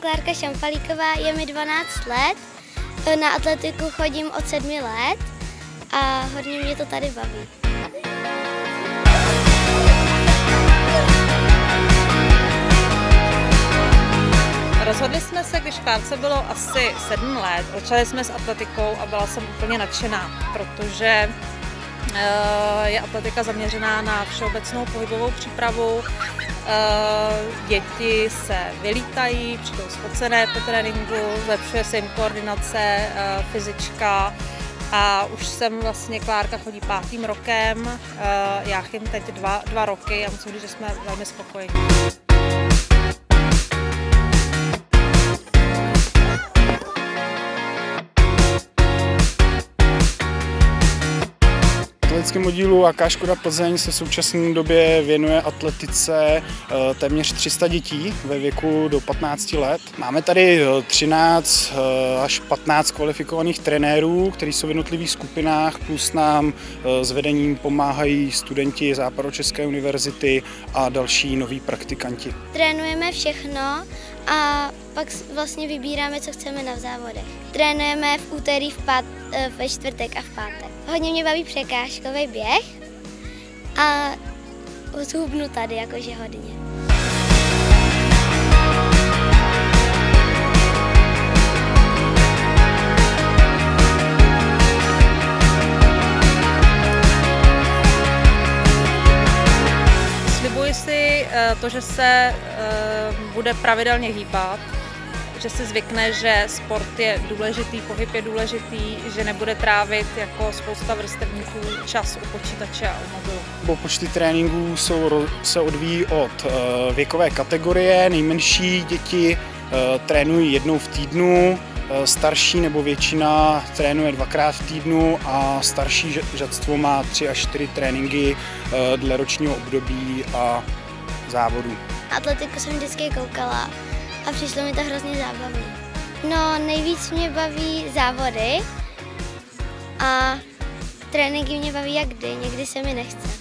Klárka Šampalíková, je mi 12 let. Na atletiku chodím od 7 let a hodně mě to tady baví. Rozhodli jsme se, když Klárce bylo asi 7 let, začali jsme s atletikou a byla jsem úplně nadšená, protože eh, je atletika zaměřená na všeobecnou pohybovou přípravu. Eh, děti se vylítají, přijdou spocené po tréninku, zlepšuje se jim koordinace, eh, fyzička a už jsem vlastně, Klárka chodí pátým rokem, Jáchym teď dva, dva roky a musím říct, že jsme velmi spokojení. Atletickém oddílu AK Škoda Plzeň se v současné době věnuje atletice eh, téměř 300 dětí ve věku do 15 let. Máme tady 13 eh, eh, až 15 kvalifikovaných trenérů, kteří jsou v jednotlivých skupinách, plus nám s vedením pomáhají studenti Západočeské univerzity a další noví praktikanti. Trénujeme všechno a pak vlastně vybíráme, co chceme na závodech. Trénujeme v úterý, v pát, ve čtvrtek a v pátek. Hodně mě baví překážkový běh a zhubnu tady jakože hodně. Si eh, to, že se eh, bude pravidelně hýbat, že si zvykne, že sport je důležitý, pohyb je důležitý, že nebude trávit jako spousta vrstevníků čas u počítače a u mobilu. Počty tréninků jsou, se odvíjí od uh, věkové kategorie. Nejmenší děti trénují jednou v týdnu, starší nebo většina trénuje dvakrát v týdnu a starší žadstvo má tři až čtyři tréninky dle ročního období a závodu. Atletiku jsem vždycky koukala a přišlo mi to hrozně zábavné. No, nejvíc mě baví závody a tréninky mě baví jak kdy, někdy se mi nechce.